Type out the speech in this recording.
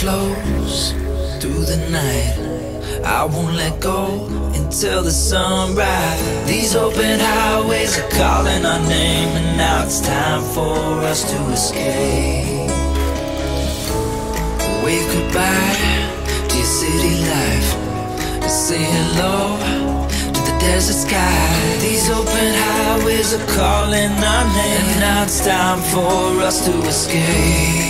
Close through the night. I won't let go until the sunrise. These open highways are calling our name, and now it's time for us to escape. Wave goodbye to your city life. And say hello to the desert sky. These open highways are calling our name, and now it's time for us to escape.